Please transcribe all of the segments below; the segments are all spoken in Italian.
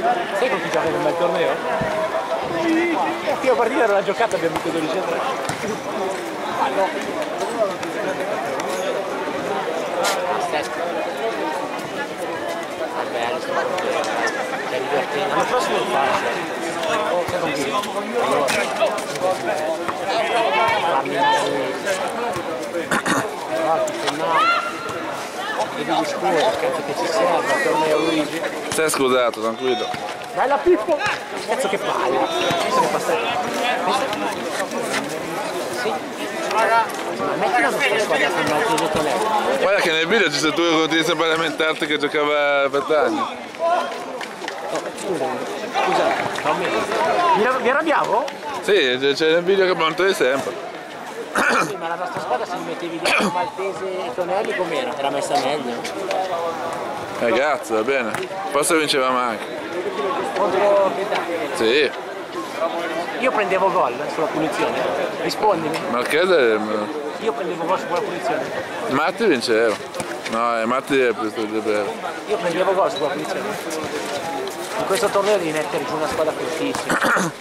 Sai con chi gioca un bel torneo? La prima partita era una giocata abbiamo vinto 12 a 3. Ah no. È divertente. L'anno prossimo è facile. Sai con chi? Allora. Fammi No, ti sei male. Devi scuola, cazzo che ci serve, il torneo Luigi. Sei scusato, tranquillo. Bella Pippo! Cazzo che palle! Cazzo che passa. Sì. Guarda che nel video ci sei tu che continui sempre a lamentarti che giocava a vent'anni. Oh, scusa, non mi... Mi arrab- Mi arrabbiavo? Sì, c'è nel video che montavi sempre. Sì, ma la nostra squadra se mettevi dentro Maltese e Tonelli com'era? Era messa meglio. Eh va bene. Forse vincevamo anche. Contro... Sì, Io prendevo gol sulla punizione. Rispondimi. Marchese, Io prendevo gol sulla punizione. Matti vinceva. No, eh, Matti è più vero. Io prendevo gol sulla punizione. In questo torneo devi mettere giù una squadra fortissima.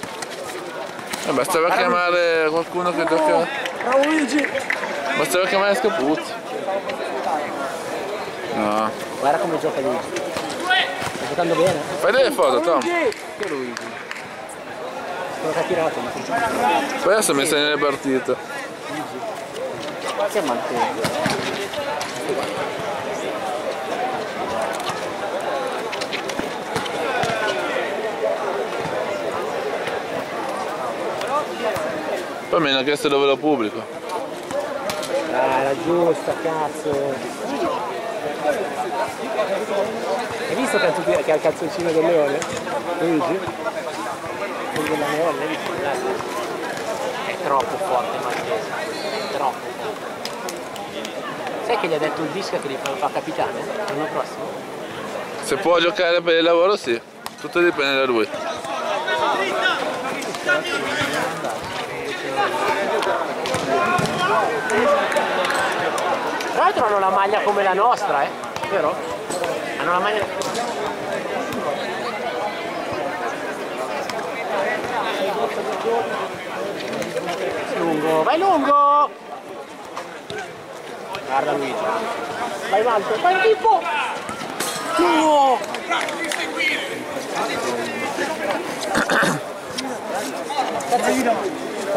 Eh, bastava chiamare qualcuno che gioca. Bravo Luigi! Bastava chiamare Scapuzzi. No. Guarda come gioca Luigi. Sta giocando bene. Fai delle foto, Tom. Che Luigi? Quello che ha tirato. Poi adesso mi segni le partite. Che mantello. Poi mi hanno chiesto dove lo pubblico. Ah, era giusta, cazzo. Hai visto che, ha il calzoncino del leone? Luigi? Quello della leone. È troppo forte Marchese. È troppo forte. Sai che gli ha detto il disco che li fa, capitane l'anno prossimo? Se può giocare per il lavoro sì. Tutto dipende da lui. Tra l'altro hanno la maglia come la nostra, eh? Vero? Hanno la maglia. Lungo, vai lungo! Guarda Luigi. Vai Malto, vai tipo! No!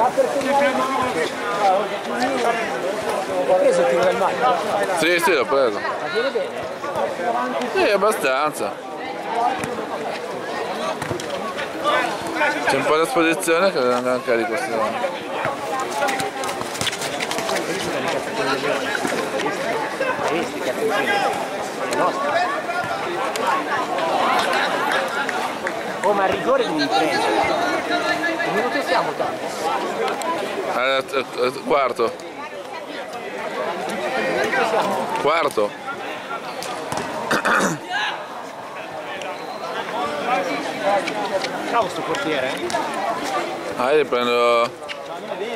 Ho preso il tiro del Malto? Sì, sì, l'ho preso. Ma viene bene? Sì, abbastanza. C'è un po' di esposizione che non è anche di questo. Hai visto i cazzoncini? È nostro. Oh ma il rigore devi prendere. Che minuto siamo tanto? Eh, eh, eh, quarto. Quarto. Bravo sto portiere? Ah, io prendo.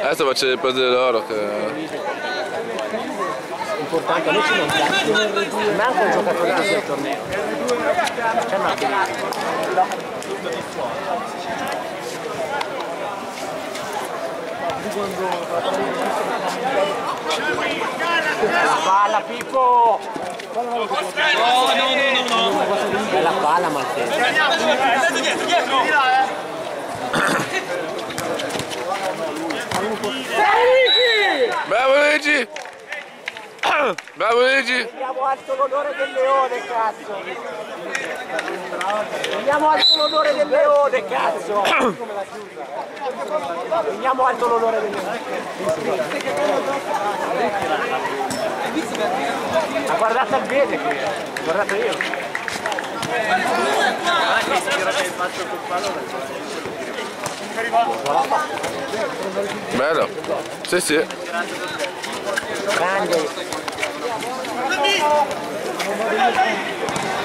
Adesso faccio le prese loro che. Importante, a noi ci manca. Manca un giocatore così al torneo. C'è manca. La palla Pippo! No, no, no, no, no. È la palla Maltese. Bravo Luigi! Bravo Luigi! Vediamo alto l'odore del leone, cazzo! Vediamo alto l'odore del leone, cazzo! Vediamo alto l'odore del leone. Ma guardate bene qui, eh. guardate io. Bello. Sì, sì. Grande.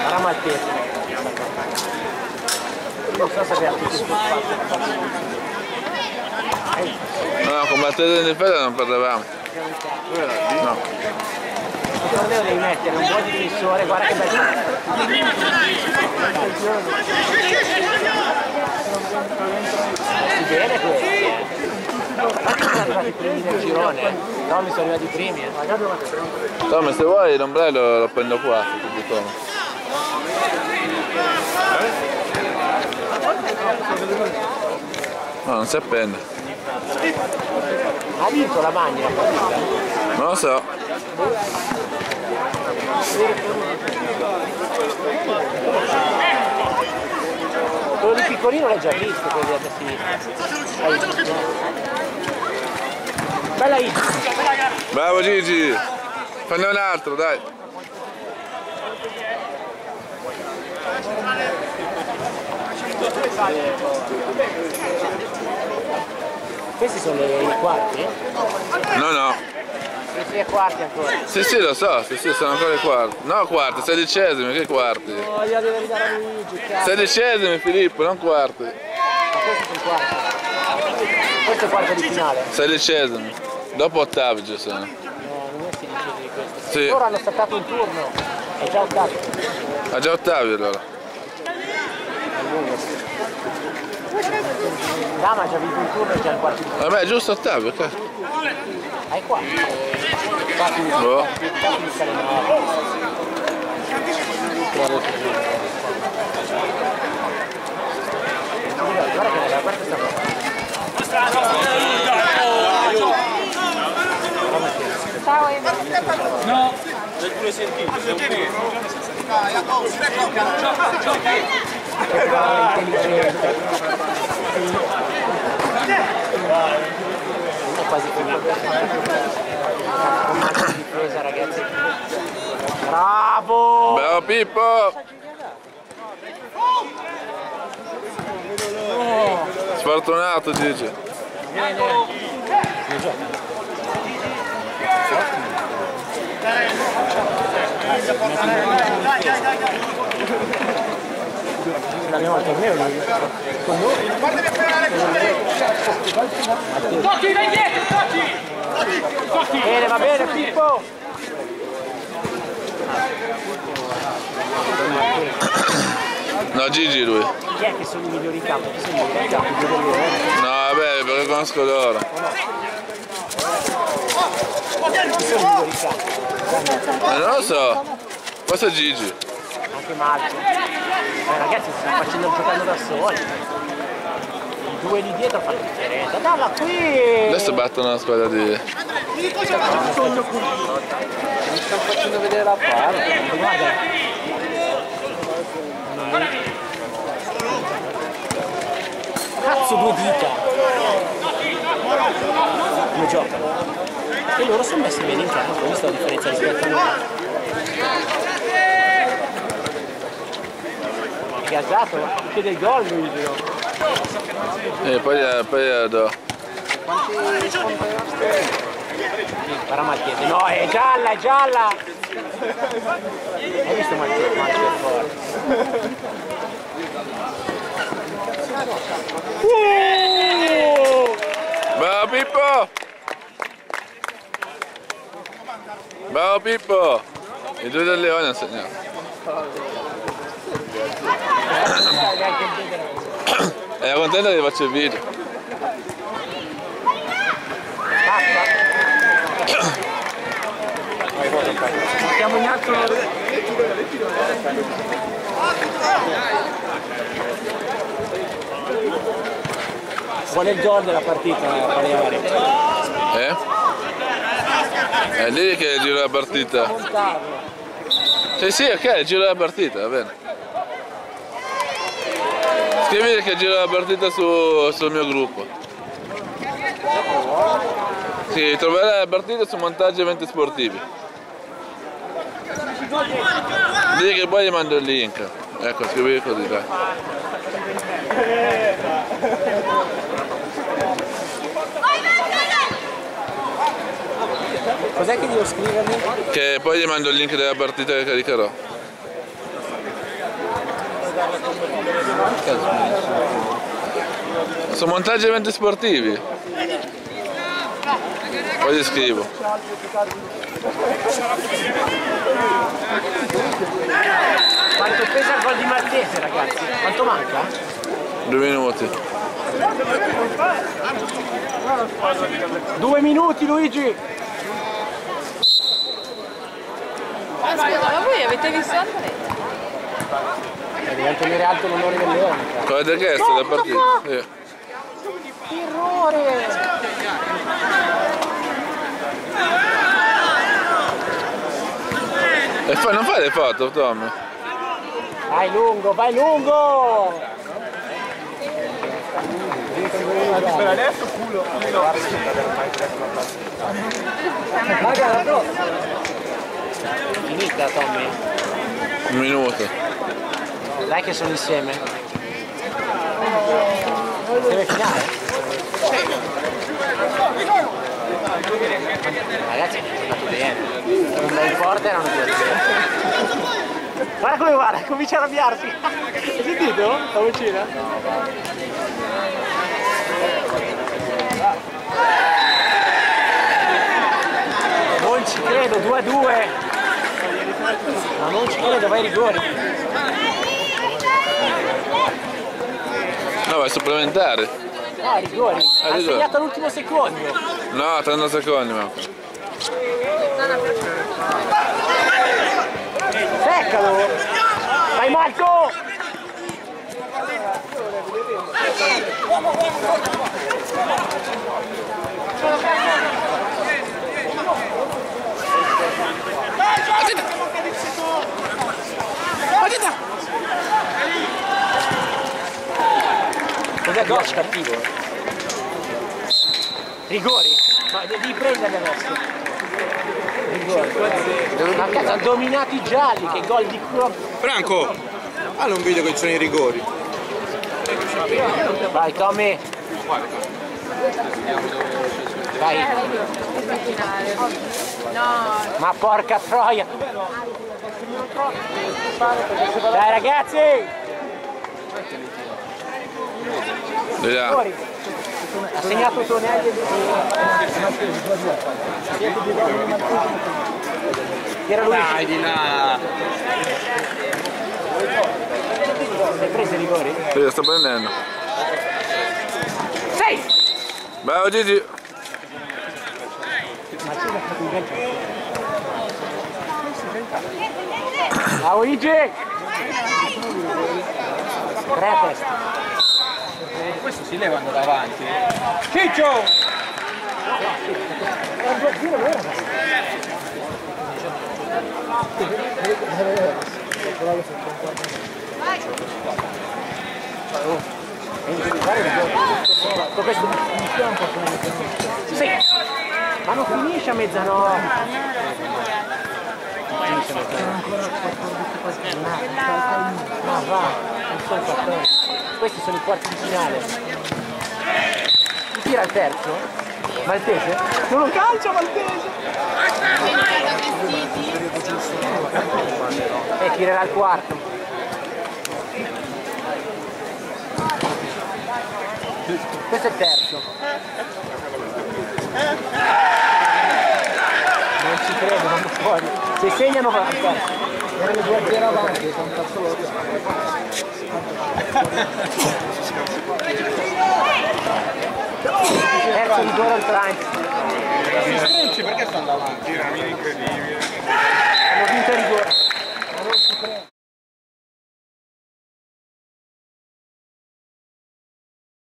Sarà maltese. Non so se abbiamo tutti No, Matteo in difesa non perdevamo. No. torneo devi mettere un buon difensore, guarda che bello. Si bene questo. Infatti sono arrivati primi nel girone. No, mi sono arrivati primi. Tom, se vuoi l'ombrello lo prendo qua. No, non si appende. Ha vinto la partita? Non lo so. Quello di piccolino l'hai già visto, quello a sinistra. Bella hit. Bravo Gigi! Fanne un altro, dai! Questi sono i quarti? No, no. Questi ai quarti ancora. Sì, sì, lo so, sì, sì, sono ancora i quarti. No, quarti, sedicesimi, che quarti? Ridare a Luigi. Sedicesimi, Filippo, non quarti. Ma questi sono quarti. Questo è il quarto di finale. Sedicesimi. Dopo ottavi ci sono. No, non è sedicesimi di questo. Sì. Loro hanno saltato un turno. È già ottavi. Ha già ottavi allora. Dama ha già vinto un turno e già il quarto. Vabbè, giusto ottavi, ok. Hai qua. Boh. Guarda che bella, guarda questa cosa. No, l'hai pure sentito, sei un po'. Che brava intelligente. È quasi finito. Difesa ragazzi. Bravo! Bravo Pippo! Sfortunato Gigi. L'abbiamo al torneo. Con noi. Totti, dai dietro, Totti! Bene, va bene Pippo! No, Gigi lui. Chi è che sono i migliori in campo? Chi sono i migliori in campo? No, vabbè, perché conosco loro. Chi sono i migliori in campo? Non lo so. Questo è Gigi. Anche Marco. Eh, ragazzi si stanno facendo giocando da soli. I due lì dietro fanno differenza. Dalla qui! Adesso battono la squadra di... Mi stanno facendo vedere la parte. Guarda. Cazzo due dita! Come giocano? E loro sono messi bene in campo, questa è la differenza rispetto a noi. Gassato, chiede il gol Luigi. no? E poi, poi do. Guarda Maltese, no, è gialla, è gialla! Hai visto Maltese? Maltese è forte. Uh! Bravo Pippo! Bravo Pippo! I due del Leone hanno segnato. Era contento che faccio il video. Siamo in alto. Qual è il gol della partita, Paleari? Eh? È lì che gira la partita. Montarlo. Sì, sì, ok, gira la partita, va bene. Scrivi che gira la partita su- sul mio gruppo. Sì, troverai la partita su montaggi eventi sportivi. Dì che poi gli mando il link. Ecco, scrivi così, dai. Cos'è che devo scrivermi? Che poi gli mando il link della partita che caricherò. Su montaggi eventi sportivi. Poi ti scrivo. Quanto pesa il gol di Maltese ragazzi? Quanto manca? Due minuti. Due minuti Luigi! Ma scusa, ma voi avete visto Andrea? Dobbiamo tenere alto l'onore del Leone. Cosa avete chiesto da partita? Sì. Errore! E poi non fai le foto, Tom? Vai lungo, vai lungo! Per adesso culo. Finita Tommy. Un minuto. Dai che sono insieme. Deve finale? Ragazzi è giocato bene. Un bel forte erano due Guarda come guarda, comincia a arrabbiarsi. Hai sentito? La vocina? Non ci credo, 2 a 2. Ma non ci credo, vai ai rigori. No, vai supplementare. No, ai rigori. Ai Ha segnato all'ultimo secondo. No, 30 secondi, ma. Seccalo! Vai Marco! Cos'è gol cattivo? Rigori? Ma devi prenderli adesso. Rigori. Ma cazzo, hanno dominato i gialli, che gol di culo. Franco, hanno un video che ci sono i rigori. Vai Tommy. Vai. No, Ma porca troia! Dai ragazzi! Vediamo. Fuori! Ha segnato Tonelli e era lui? Dai di là. Hai preso i rigori? Sì, lo sto prendendo. Sei! Bravo Gigi. Ciao Luigi! Tre a testa. Questo si levano davanti. Ciccio! Sì! Ma non finisce a mezzanotte! Ma va, non sono 14. Questi sono i quarti di finale. Chi tira il terzo? Maltese? Non lo calcia Maltese! E tirerà il quarto. Questo è il terzo. Non ci credo, vanno fuori. Se segnano vanno fuori. Erano 2-0 avanti, sono un Terzo di gol al Prime. Perché stanno avanti? Ramini incredibile. Hanno vinto il rigore.